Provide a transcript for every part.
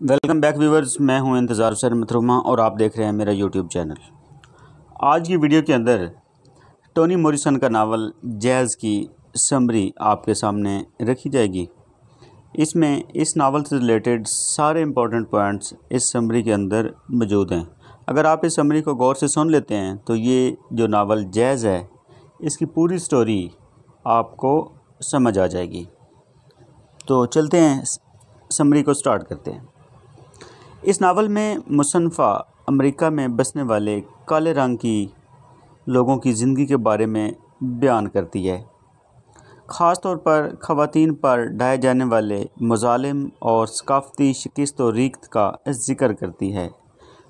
Welcome back viewers, मैं हूँ इंतज़ार सर मथरुमा और आप देख रहे हैं मेरा यूट्यूब चैनल। आज की वीडियो के अंदर टोनी मोरिसन का नावल जैज़ की समरी आपके सामने रखी जाएगी। इसमें इस नावल से रिलेटेड सारे इम्पोर्टेंट पॉइंट्स इस समरी के अंदर मौजूद हैं। अगर आप इस समरी को गौर से सुन लेते हैं तो ये जो नावल जैज़ है, इसकी पूरी स्टोरी आपको समझ आ जाएगी। तो चलते हैं, समरी को स्टार्ट करते हैं। इस नावल में मुसनफ़ा अमेरिका में बसने वाले काले रंग की लोगों की ज़िंदगी के बारे में बयान करती है। ख़ास तौर पर ख़वातीन पर ढाए जाने वाले मजालिम और सकाफ़ती शिकस्त और रीत का ज़िक्र करती है।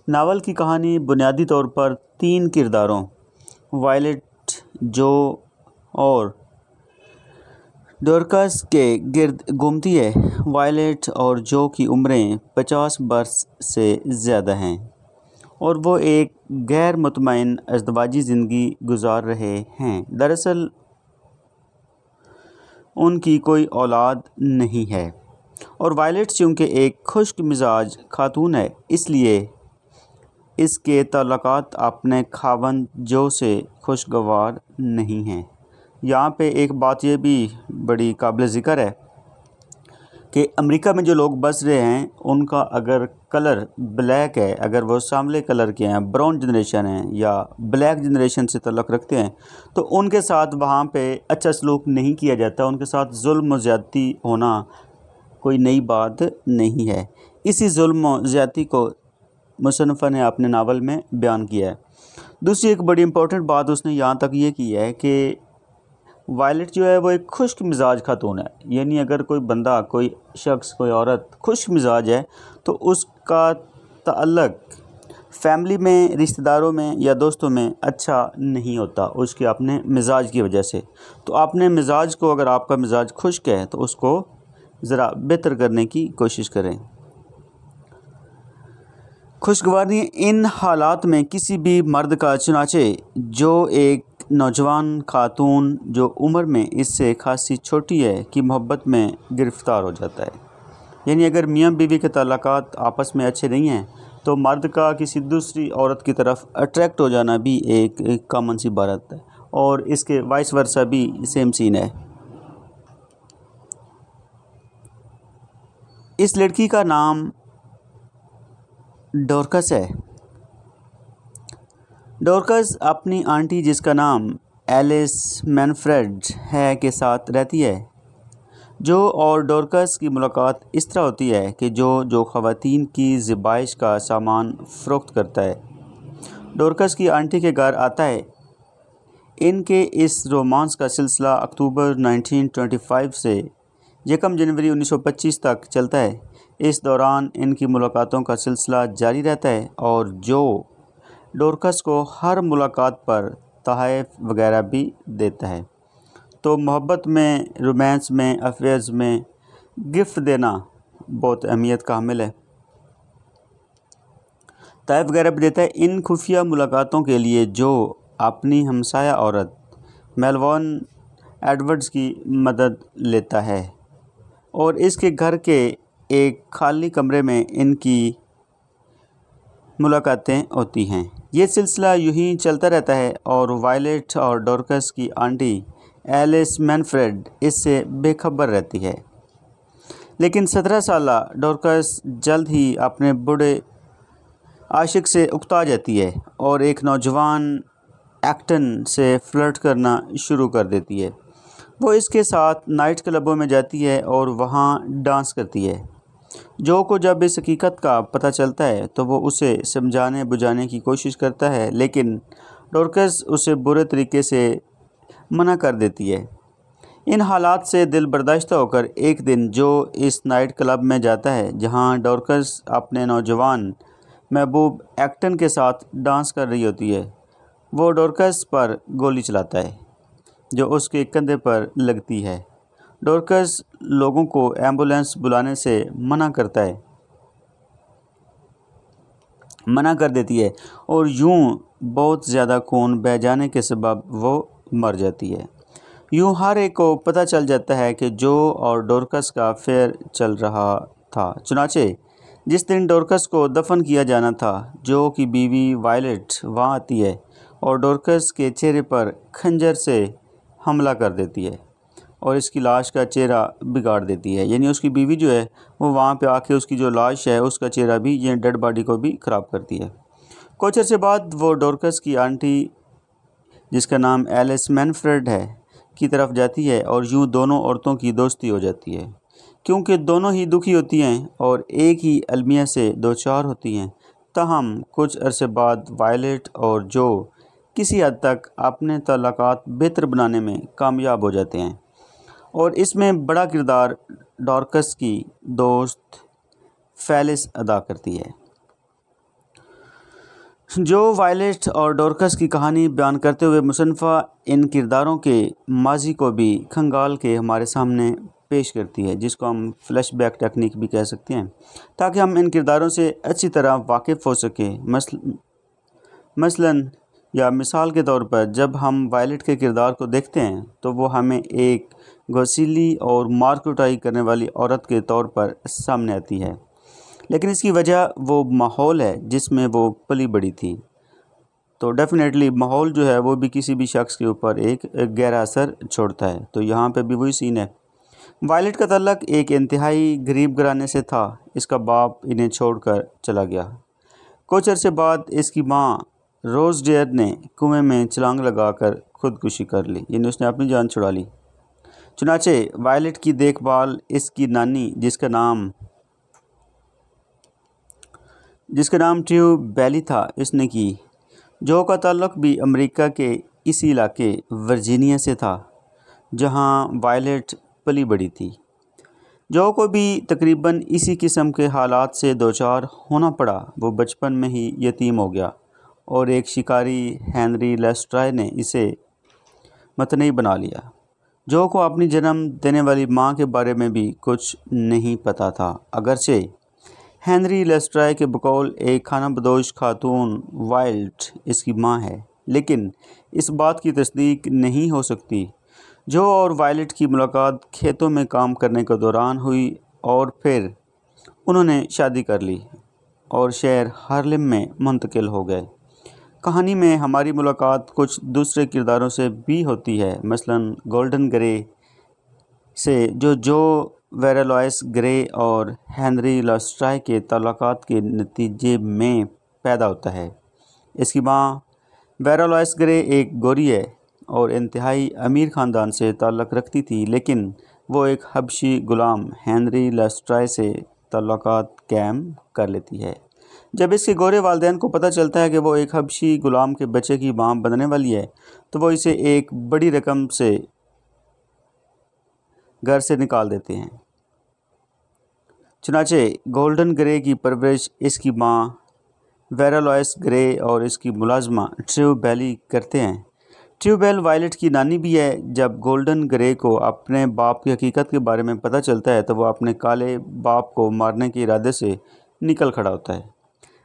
नावल की कहानी बुनियादी तौर पर तीन किरदारों, वायलेट, जो और डोरकस के गिर्द घूमती है। वायलेट और जो की उम्रें पचास बरस से ज़्यादा हैं। और वो एक गैर मुतमिन अजदवाजी ज़िंदगी गुजार रहे हैं। दरअसल, उनकी कोई औलाद नहीं है। और वायलेट चूँकि एक खुश्क मिजाज खातून है, इसलिए इसके तल्लक़ात अपने खावन जो से खुशगवार नहीं हैं। यहाँ पे एक बात ये भी बड़ी काबिल ज़िक्र है कि अमेरिका में जो लोग बस रहे हैं, उनका अगर कलर ब्लैक है, अगर वो सामले कलर के हैं, ब्राउन जनरेशन हैं या ब्लैक जनरेशन से तल्लक़ रखते हैं तो उनके साथ वहाँ पे अच्छा सलूक नहीं किया जाता, उनके साथ जुल्म ज़्यादती होना कोई नई बात नहीं है। इसी जुल्म ज़्यादती को मुसनफ़ा ने अपने नावल में बयान किया है। दूसरी एक बड़ी इम्पोर्टेंट बात उसने यहाँ तक ये की है कि वायलेट जो है वो एक खुश्क मिजाज खातून है। यानी अगर कोई बंदा, कोई शख्स, कोई औरत खुश मिजाज है तो उसका तल्लक फैमिली में, रिश्तेदारों में या दोस्तों में अच्छा नहीं होता उसके अपने मिजाज की वजह से। तो अपने मिजाज को, अगर आपका मिजाज खुश्क है तो उसको ज़रा बेहतर करने की कोशिश करें। खुशगवारी इन हालात में किसी भी मर्द का चुनाचे जो एक नौजवान खातून जो उम्र में इससे खासी छोटी है कि मोहब्बत में गिरफ़्तार हो जाता है। यानी अगर मियाँ बीवी के तल्लक आपस में अच्छे नहीं हैं तो मर्द का किसी दूसरी औरत की तरफ़ अट्रैक्ट हो जाना भी एक, एक कॉमन सी बात है और इसके वाइस वर्सा भी सेम सीन है। इस लड़की का नाम डोरकस है। डोरकस अपनी आंटी जिसका नाम एलिस मैनफ्रेड है के साथ रहती है। जो और डोरकस की मुलाकात इस तरह होती है कि जो जो ख़वातीन की ज़बाइश का सामान फ़रोख्त करता है। डोरकस की आंटी के घर आता है। इनके इस रोमांस का सिलसिला अक्टूबर 1925 से यकम जनवरी 1925 तक चलता है। इस दौरान इनकी मुलाकातों का सिलसिला जारी रहता है और जो डोरकस को हर मुलाकात पर तहफ़ वगैरह भी देता है। तो मोहब्बत में, रोमांस में अफेयर्स में गिफ्ट देना बहुत अहमियत का हामिल है। तहफ़ वगैरह भी देता है। इन खुफिया मुलाकातों के लिए जो अपनी हमसाया औरत मेलवॉन एडवर्ड्स की मदद लेता है और इसके घर के एक खाली कमरे में इनकी मुलाकातें होती हैं। ये सिलसिला यूँ ही चलता रहता है और वायलेट और डोरकस की आंटी एलिस मैनफ्रेड इससे बेखबर रहती है। लेकिन सत्रह साल डोरकस जल्द ही अपने बूढ़े आशिक से उकता जाती है और एक नौजवान एक्टन से फ्लर्ट करना शुरू कर देती है। वो इसके साथ नाइट क्लबों में जाती है और वहाँ डांस करती है। जो को जब इस हकीकत का पता चलता है तो वो उसे समझाने बुझाने की कोशिश करता है, लेकिन डोरकस उसे बुरे तरीके से मना कर देती है। इन हालात से दिल बर्दाश्त होकर एक दिन जो इस नाइट क्लब में जाता है, जहाँ डोरकस अपने नौजवान महबूब एक्टन के साथ डांस कर रही होती है, वो डोरकस पर गोली चलाता है, जो उसके कंधे पर लगती है। डोरकस लोगों को एंबुलेंस बुलाने से मना करता है। मना कर देती है और यूँ बहुत ज़्यादा खून बह जाने के सबब वो मर जाती है। यूँ हर एक को पता चल जाता है कि जो और डोरकस का फेयर चल रहा था। चुनाचे, जिस दिन डोरकस को दफन किया जाना था, जो कि बीवी वायलेट वहाँ आती है और डोरकस के चेहरे पर खंजर से हमला कर देती है। और इसकी लाश का चेहरा बिगाड़ देती है। यानी उसकी बीवी जो है, वो वहाँ पे आके उसकी जो लाश है, उसका चेहरा भी, ये डेड बॉडी को भी ख़राब करती है। कुछ अर्से बाद वो डोरकस की आंटी, जिसका नाम एलिस मैनफ्रेड है, की तरफ़ जाती है और यूँ दोनों औरतों की दोस्ती हो जाती है। क्योंकि दोनों ही दुखी होती हैं और एक ही अलमिया से दो चार होती हैं, तहम कुछ अरसे बाद वायलेट और जो किसी हद तक अपने तल्लक बेहतर बनाने में कामयाब हो जाते हैं। और इसमें बड़ा किरदार डॉर्कस की दोस्त फैलिस अदा करती है। जो वायलेट और डॉर्कस की कहानी बयान करते हुए मुसनफ़ा इन किरदारों के माजी को भी खंगाल के हमारे सामने पेश करती है, जिसको हम फ्लैशबैक टेक्निक भी कह सकते हैं, ताकि हम इन किरदारों से अच्छी तरह वाकिफ़ हो सकें। मसल मसलन या मिसाल के तौर पर जब हम वायलेट के किरदार को देखते हैं तो वो हमें एक घसीली और मार कुटाई करने वाली औरत के तौर पर सामने आती है। लेकिन इसकी वजह वो माहौल है जिसमें वो पली बड़ी थी। तो डेफ़िनेटली माहौल जो है, वो भी किसी भी शख्स के ऊपर एक गहरा असर छोड़ता है। तो यहाँ पे भी वही सीन है। वायलेट का तल्लक एक इंतहाई गरीब घराने से था। इसका बाप इन्हें छोड़कर चला गया। कुछ अरसे बाद इसकी माँ रोज़ डेयर ने कुएँ में छलांग लगाकर खुदकुशी कर ली। यानी उसने अपनी जान छुड़ा ली। चुनाचे वायलेट की देखभाल इसकी नानी, जिसका नाम जिसका नाम ट्यू बैली था इसने की। जो का ताल्लुक भी अमेरिका के इसी इलाके, वर्जीनिया से था, जहाँ वायलेट पली बड़ी थी। जो को भी तकरीबन इसी किस्म के हालात से दो चार होना पड़ा, वो बचपन में ही यतीम हो गया। और एक शिकारी, हैनरी लेस्ट्राय ने इसे मतनई बना लिया। जो को अपनी जन्म देने वाली माँ के बारे में भी कुछ नहीं पता था। अगरचे, हैनरी लेस्ट्राय के बकौल एक खाना बदोश खातून वाइल्ड इसकी माँ है। लेकिन इस बात की तस्दीक नहीं हो सकती। जो और वायलेट की मुलाकात खेतों में काम करने के दौरान हुई और फिर उन्होंने शादी कर ली और शहर हार्लिम में मुंतकिल हो गए। कहानी में हमारी मुलाकात कुछ दूसरे किरदारों से भी होती है। मसलन गोल्डन ग्रे से जो जो वेरालॉयस ग्रे और हेनरी लॉस्ट्राई के तलाक़ात के नतीजे में पैदा होता है। इसकी माँ वेरालॉयस ग्रे एक गोरी है और इंतहाई अमीर ख़ानदान से ताल्लक़ रखती थी, लेकिन वो एक हबशी ग़ुलाम हेनरी लस्ट्राई से तल्लक कैम कर लेती है। जब इसके गोरे वालदेन को पता चलता है कि वो एक हबशी ग़ुलाम के बच्चे की माँ बनने वाली है तो वो इसे एक बड़ी रकम से घर से निकाल देते हैं। चनाचे गोल्डन ग्रे की परवरिश इसकी माँ वेरालॉयस ग्रे और इसकी मुलाजमा ट्रू बैली करते हैं। ट्यूबेल वायलेट की नानी भी है। जब गोल्डन ग्रे को अपने बाप की हकीकत के बारे में पता चलता है तो वह अपने काले बाप को मारने के इरादे से निकल खड़ा होता है।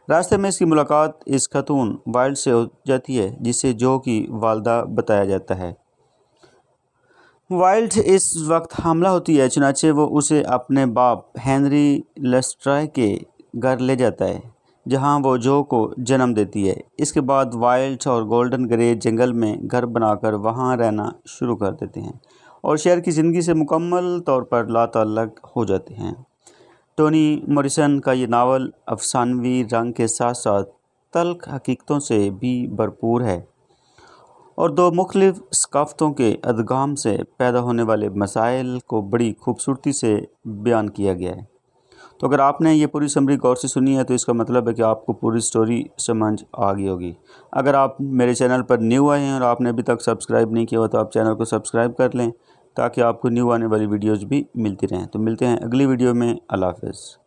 रास्ते में इसकी मुलाकात इस खतून वाइल्ड से हो जाती है, जिसे जो की वालदा बताया जाता है। वाइल्ड इस वक्त हमला होती है, चुनाचे वो उसे अपने बाप हेनरी लेस्ट्राय के घर ले जाता है, जहाँ वो जो को जन्म देती है। इसके बाद वाइल्ड और गोल्डन ग्रे जंगल में घर बनाकर वहाँ रहना शुरू कर देते हैं और शहर की ज़िंदगी से मुकम्मल तौर पर लातल्लक हो जाते हैं। टोनी मॉरिसन का ये नावल अफसानवी रंग के साथ साथ तल्ख हकीकतों से भी भरपूर है और दो मुख्तलिफ़ सकाफ़तों के अदगाम से पैदा होने वाले मसाइल को बड़ी खूबसूरती से बयान किया गया है। तो अगर आपने ये पूरी समरी गौर से सुनी है तो इसका मतलब है कि आपको पूरी स्टोरी समझ आ गई होगी। अगर आप मेरे चैनल पर न्यू आए हैं और आपने अभी तक सब्सक्राइब नहीं किया हुआ तो आप चैनल को सब्सक्राइब कर लें ताकि आपको न्यू आने वाली वीडियोज़ भी मिलती रहें। तो मिलते हैं अगली वीडियो में। अल्लाह हाफ़